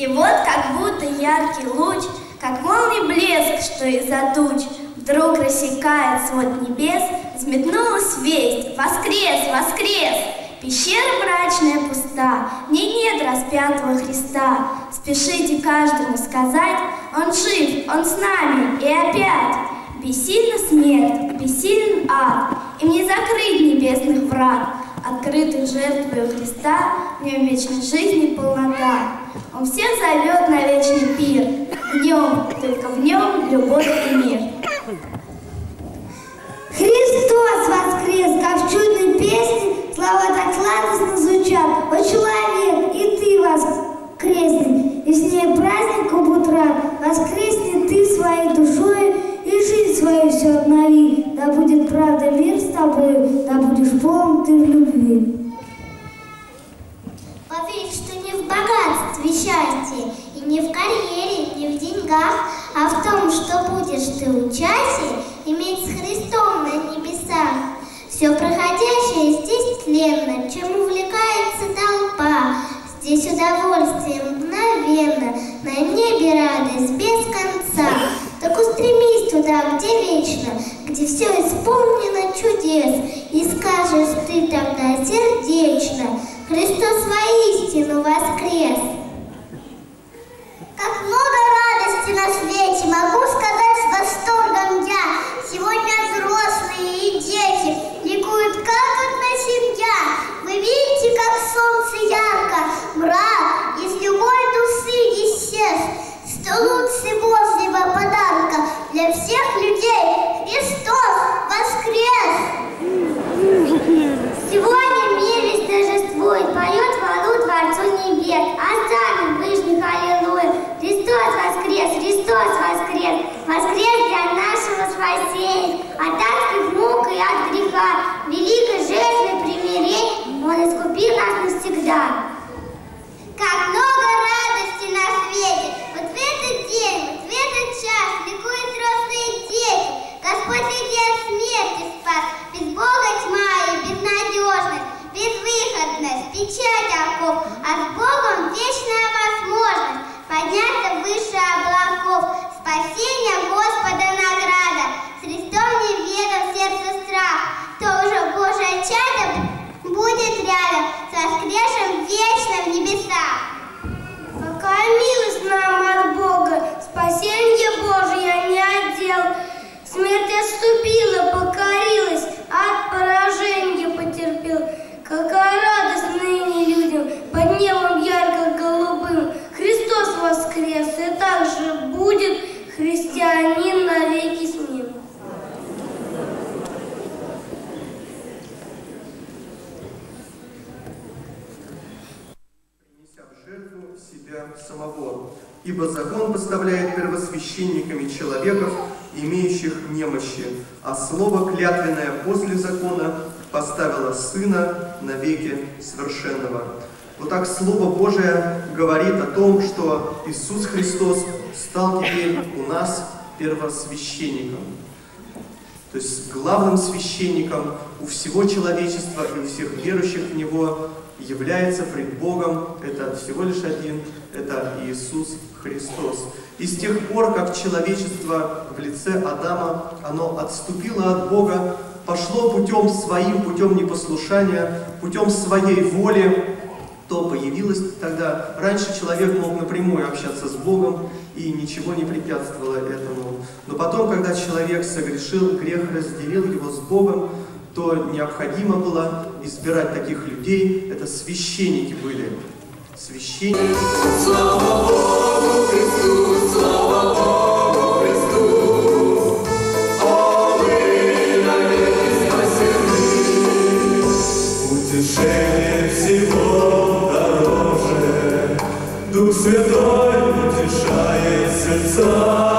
И вот как будто яркий луч, как молний блеск, что из-за туч, вдруг рассекает свод небес, взметнулась весть, воскрес, воскрес! Пещера мрачная пуста, в ней нет распятого Христа. Спешите каждому сказать, Он жив, Он с нами, и опять Бессильна смерть, бессилен ад, Им не закрыть небесных врат, Открытых жертвою Христа, В нем вечной жизни полнота. Он всех зовет на вечный пир, В нем, только в нем любовь и мир. Христос воскрес, как в чудной песне, слова так сладостно звучат. О, человек, и ты воскресни, и с ней празднику будь рад. Воскресни ты своей душой, и жизнь свою все обнови. Да будет правда мир с тобою, да будешь полон ты в любви. Поверь, что не в богатстве счастье, и не в карьере, не в деньгах, а в том, что будешь ты участие иметь с Христом на небесах. Все проходящее здесь тленно, чем увлекается толпа. Здесь удовольствие мгновенно, на небе радость без конца. Так устремись туда, где вечно, где все исполнено чудес, и скажешь ты тогда сердечно, Христос воистину Слово Божие говорит о том, что Иисус Христос стал теперь у нас первосвященником. То есть главным священником у всего человечества и у всех верующих в Него является пред Богом, это всего лишь один, это Иисус Христос. И с тех пор, как человечество в лице Адама, оно отступило от Бога, пошло путем своим, путем непослушания, путем своей воли, то появилось тогда, раньше человек мог напрямую общаться с Богом, и ничего не препятствовало этому. Но потом, когда человек согрешил, грех разделил его с Богом, то необходимо было избирать таких людей, это священники были. Священники. Слава Богу Христу, слава Богу 歌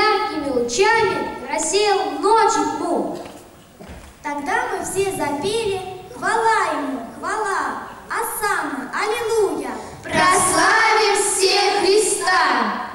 яркими лучами рассеял ночи пух. Тогда мы все запели «Хвала ему, хвала, Асана, Аллилуйя!» Прославим все Христа!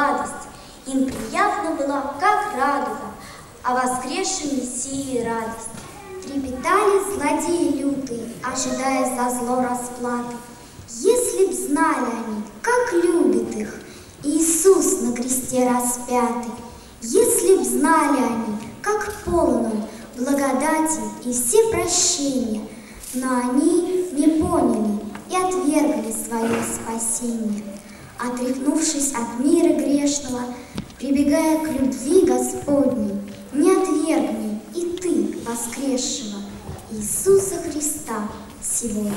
Сладость. Им приятно было, как радуга, о воскресшем Мессии радость. Трепетали злодеи лютые, ожидая за зло расплаты. Если б знали они, как любит их Иисус на кресте распятый, если б знали они, как полон он благодати и все прощения, но они не поняли и отвергли свое спасение. Отряхнувшись от мира грешного, прибегая к любви Господней, не отвергни и ты, воскресшего Иисуса Христа сегодня.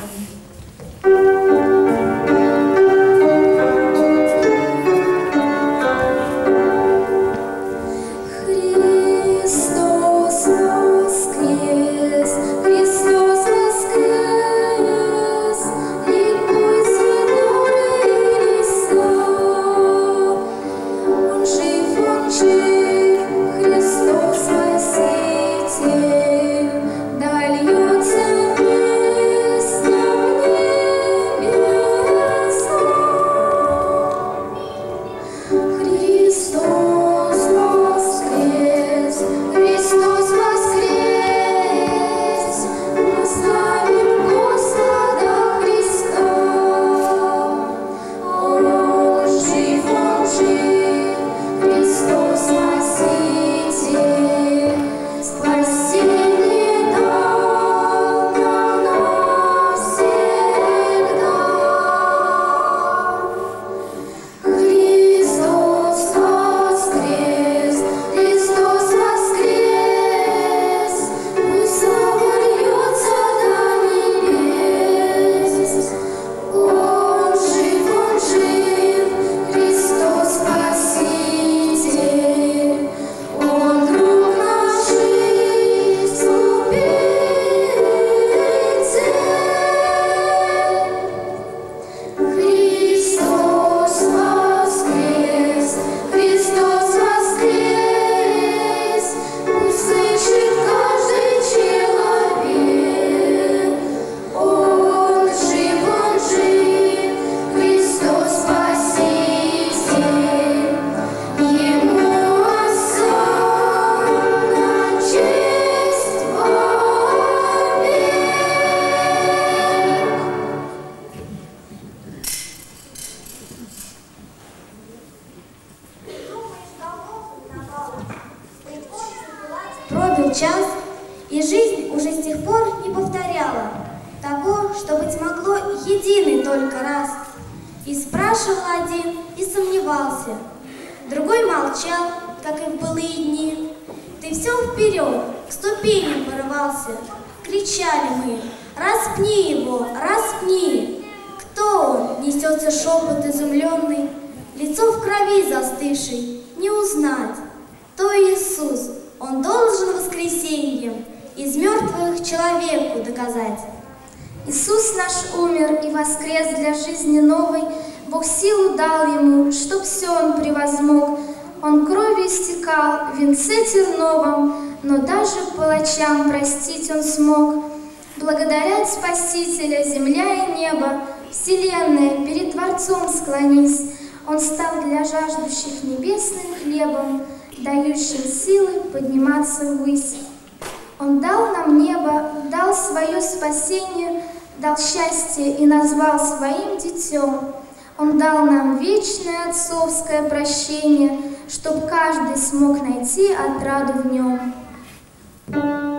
Доказать. Иисус наш умер и воскрес для жизни новой. Бог силу дал ему, чтоб все он превозмог. Он кровью истекал венце терновом, но даже палачам простить он смог. Благодарят Спасителя земля и небо, Вселенная, перед Творцом склонись. Он стал для жаждущих небесным хлебом, дающим силы подниматься ввысь. Он дал нам небо, дал свое спасение, дал счастье и назвал своим детем. Он дал нам вечное отцовское прощение, чтоб каждый смог найти отраду в нем. О,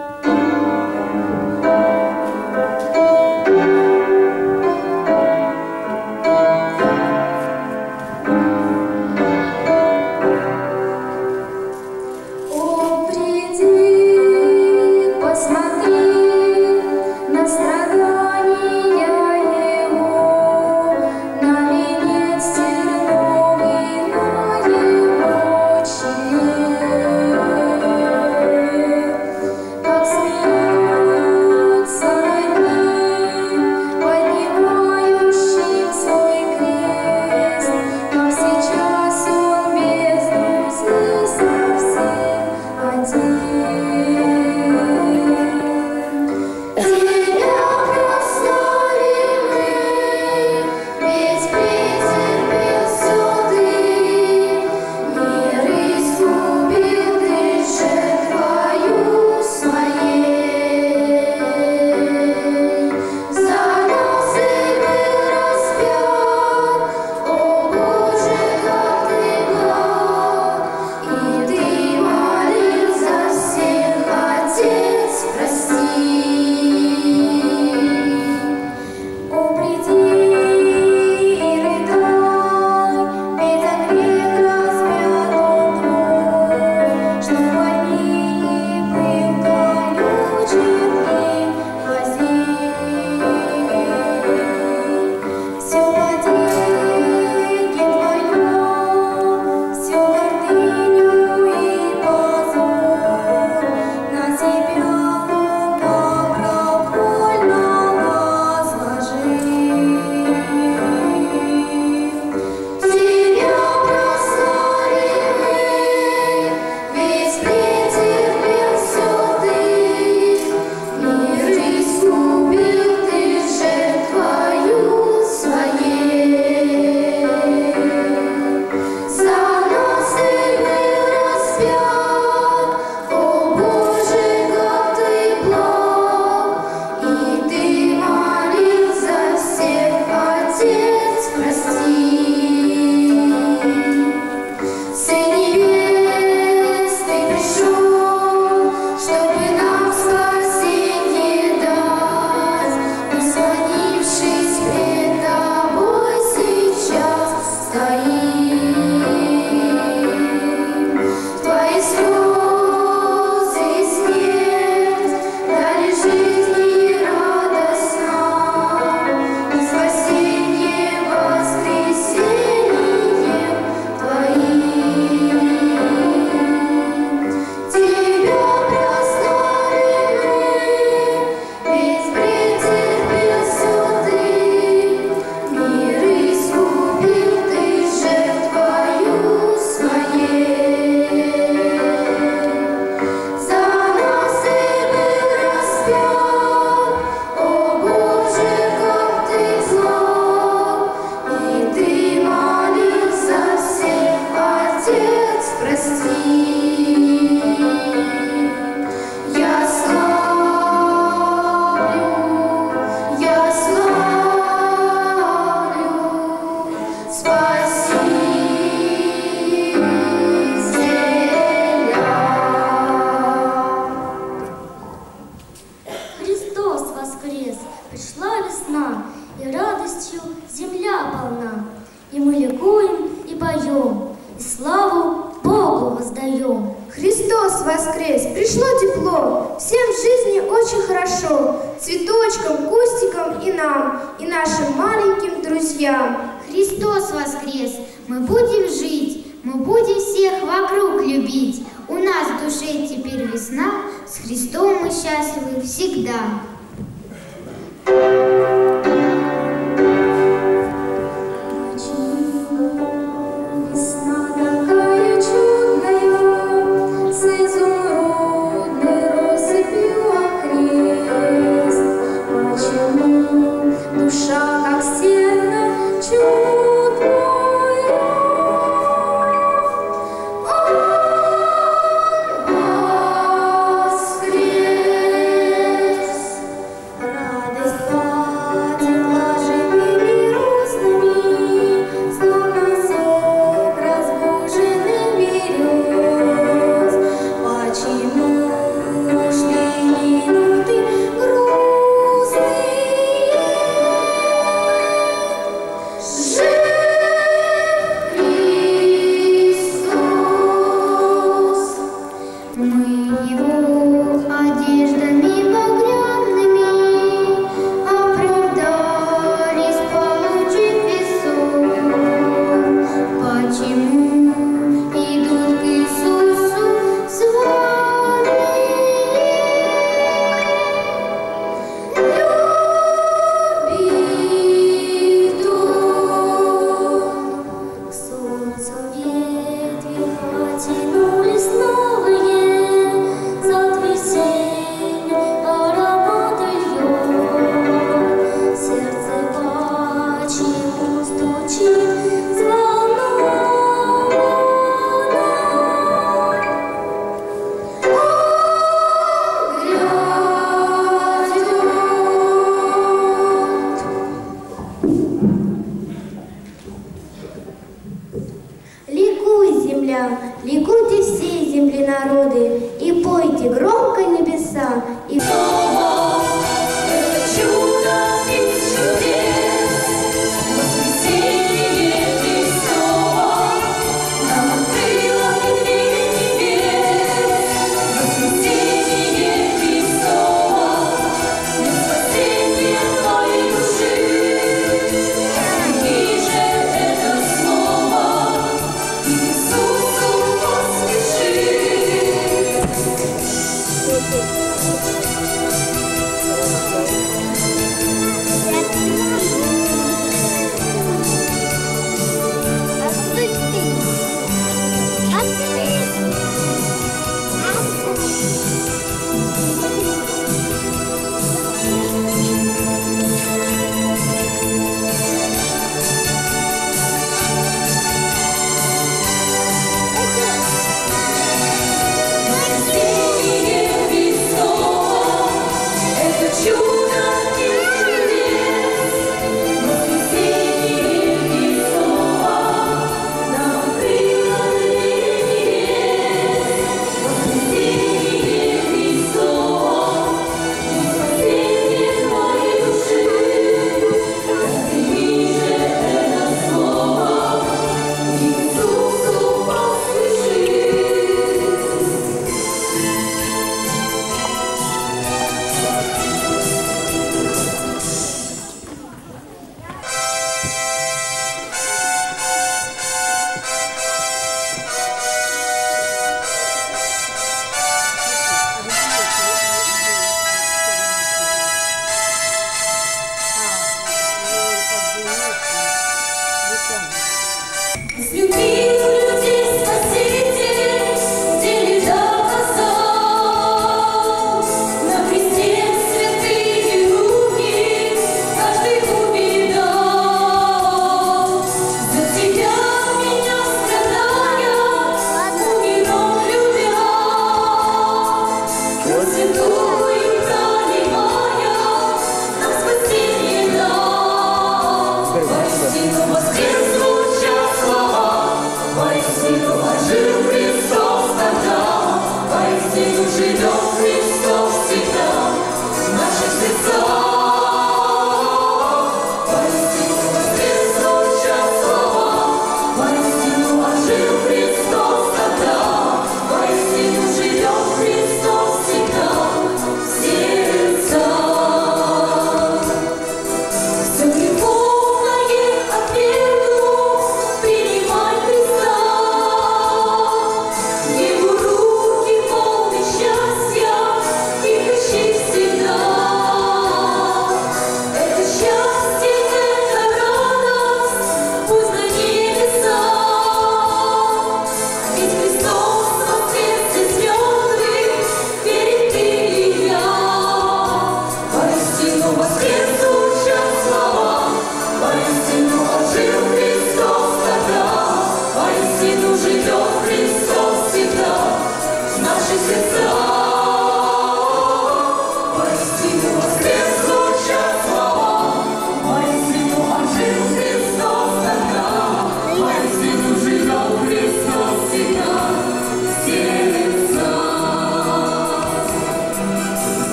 воскрес, пришла весна, и радостью земля полна. И мы ликуем и поем, и славу Богу воздаем. Христос воскрес, пришло тепло, всем в жизни очень хорошо, цветочкам, кустикам и нам, и нашим маленьким друзьям. Христос воскрес, мы будем жить, мы будем всех вокруг любить. У нас в душе теперь весна, с Христом мы счастливы всегда.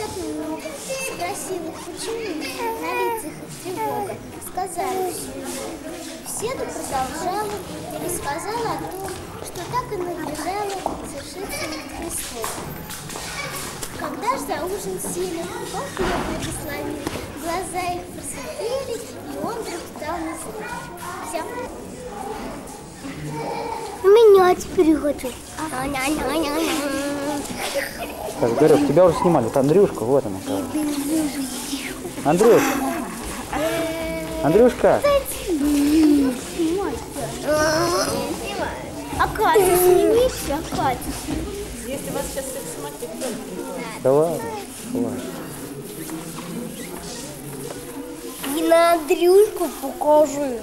Как много, спросил их, почему на лицах их тревога. Сказали всю Беседу продолжала и рассказала о том, что так и надлежало совершиться Христом. Когда ж за ужин сели, он хлеб благословил, глаза их просветлели, и он вдруг стал на Все. Меня теперь хочу. Так, Горюш, тебя уже снимали. Это Андрюшка, вот она. Андрюш! Андрюшка! А Катя, снимите, а Катя. Если вас сейчас всех смотреть, Да ладно, ладно. И на Андрюшку покажи.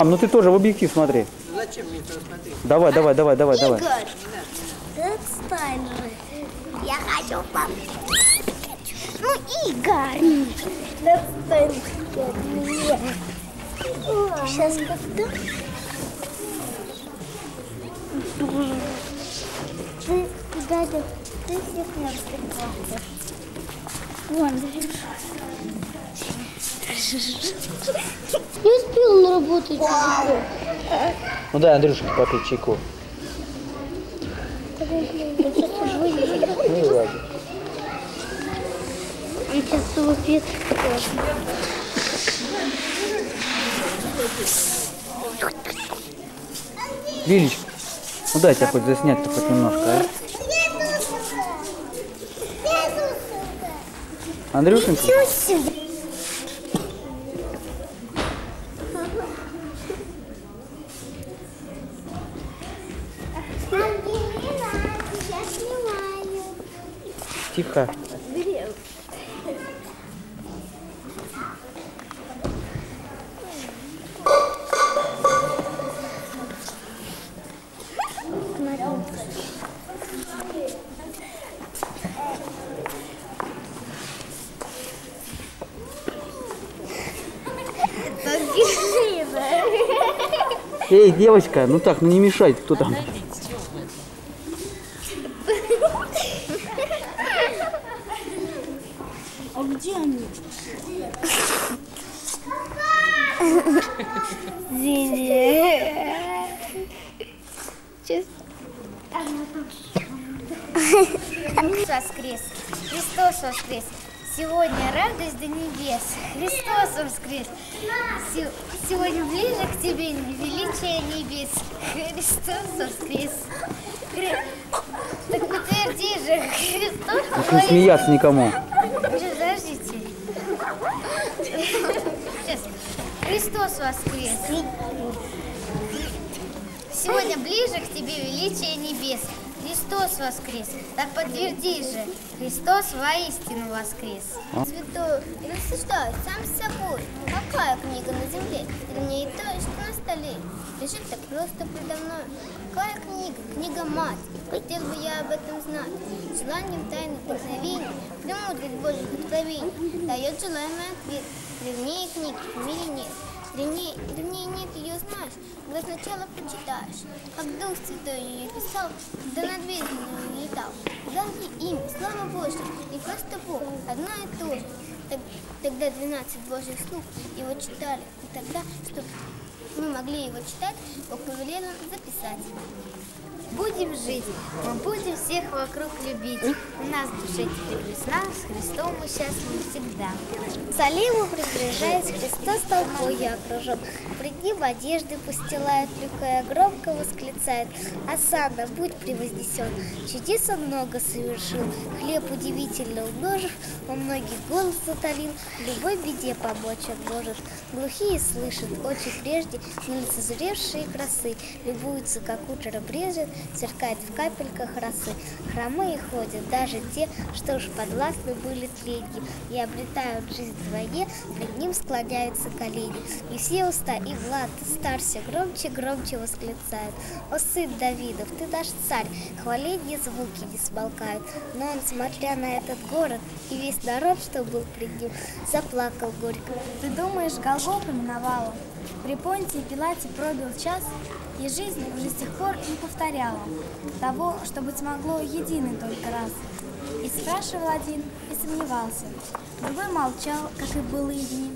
А, ну ты тоже в объектив смотри. Зачем мне это смотреть? Давай, давай, давай, давай, давай. Отстань же. Я хочу пап. Ну, Игорь, отстань от меня. Сейчас? Ты, Галя, ты всех не распекаешь. Вон, Не успел работу часиков. Ну дай Андрюшке попить чайку. Ну и ладно. Сейчас выпьет. Лилечка, ну дай тебя хоть заснять-то хоть немножко, а? Андрюшенька? Я снимаю. Тихо. Эй, девочка, ну так, ну не мешай, кто там? А где они? воскрес! Христос воскрес! Сегодня радость до небес! Христос воскрес! Се- Сегодня ближе к тебе величие небес! Христос воскрес! Хри- Так подтверди же, Христос Ну, не смеяться никому. Подождите. Христос воскрес! Сегодня ближе к тебе величие небес. Христос воскрес. Так подтверди же. Христос воистину воскрес. Святой, я рассуждаю сам с собой. Какая книга на земле? Вернее, то, что на столе. Лежит так просто предо мной. Какая книга? Книга мать. Хотел бы я об этом знать. Желанием тайны вдохновения, премудрить Божьих откровений. Дает желаемый ответ. Древнее книги в мире нет. Древнее, древнее нет ее знаешь, когда сначала прочитаешь, как Дух Святой ее писал, да над бездной летал. Дай имя, слава Божья, и просто Бог, одно и то же. Тогда 12 Божьих слуг его читали, и тогда, чтобы мы могли его читать, Бог повелел нам записать. Будем жить, мы будем всех вокруг любить. У нас в душе теперь весна, с Христом мы счастливы всегда. Салиму приближаясь, Христос толпой окружен. Пред ним одежды постилают, люкая громко восклицает. Асана, будь превознесен. Чудес он много совершил, хлеб удивительно умножив, он многих голос утолил, любой беде помочь он может. Глухие слышат, очи прежде, не лицезревшие красы, любуются, как утро брежет, сверкает в капельках росы. Хромые ходят, даже те, что уж подвластны были тленью, и обретают жизнь вдвойне, пред ним склоняются колени. И все уста, и Влад, старше, громче, громче восклицают. О, сын Давидов, ты наш царь, хваление звуки не смолкают. Но он, смотря на этот город, и весь народ, что был пред ним, заплакал горько. Ты думаешь, Голгофа миновала? При Понтии Пилате пробил час, и жизнь уже с тех пор не повторяла того, что быть могло единый только раз. И спрашивал один, и сомневался. Другой молчал, как и в былые дни.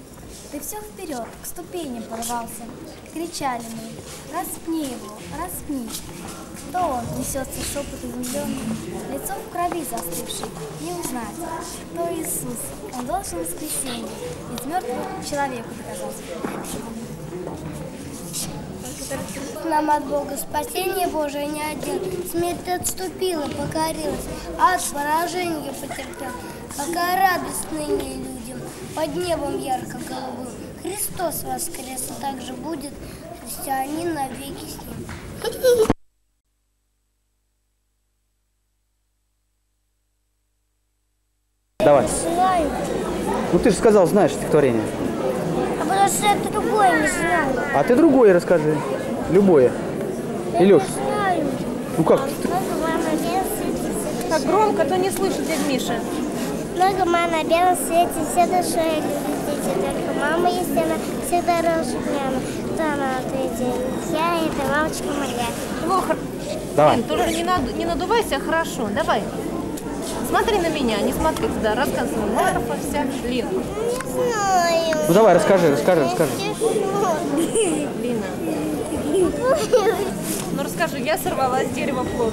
Ты все вперед, к ступеням порвался. Кричали мы, распни его, распни. То он несется шепот изумленный, лицо в крови застывший, не узнать. То Иисус, он должен воскресенье из мертвого человеку доказать. Нам от Бога спасение Божие не один. Смерть отступила, покорилась, ад поражение потерпел. Какая радость ныне людям, под небом ярко-голубым. Христос воскрес, и так же будет христианин навеки с ним. Давай. Знаю, Ну ты же сказал, знаешь стихотворение. а потому что я другое не знаю. А ты другое расскажи. Любое. Илюш, Знаю. ну как? Так громко, то не слышит дядь Миша. Много мама на белом свете, все душой любит дети, только мама есть она, всегда мама. Кто она ответит? Я это мамочка моя. Плохо. Давай. Лен, тоже не, наду- не надувайся, а хорошо. Давай. Смотри на меня, не смотри туда. Рассказывай. Марфа вся. Лен. Не знаю. Ну давай, расскажи, расскажи, расскажи. Лина. Ну расскажи, я сорвала с дерева плод.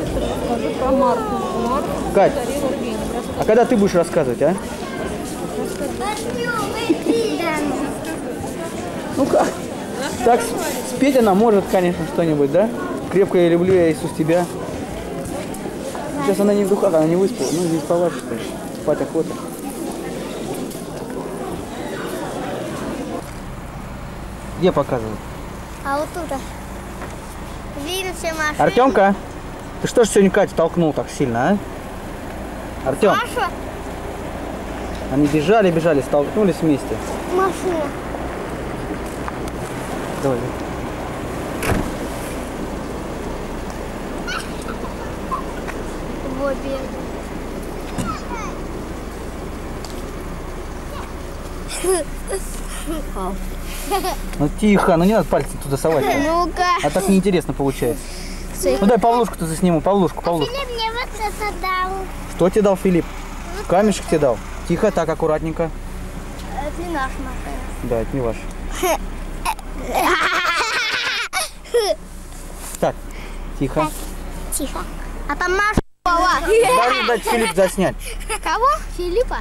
Расскажи про Кать, а когда ты будешь рассказывать, а? Ну как? Так спеть она может, конечно, что-нибудь, да? Крепко я люблю, я Иисус тебя. Сейчас она не в духах, она не выспала. Ну, не спала, что ли. Спать охота. Где показывают? А вот тут. Видно все машины. Артемка, ты что ж сегодня Катю толкнул так сильно, а? Артем, Маша, они бежали, бежали, столкнулись вместе. машина. Давай. В обе. Ну тихо, ну не надо пальцы туда совать. Ну-ка. А так неинтересно получается. Ну дай Павлушку-то засниму, Павлушку, Павлушку. Филипп мне вот это дал. Что тебе дал Филипп? Камешек тебе дал? Тихо, так, аккуратненько. Это не наш машина. Да, это не ваш. Так, тихо. Тихо. А там Маша. Дай, дать Филипп заснять. Кого? Филиппа?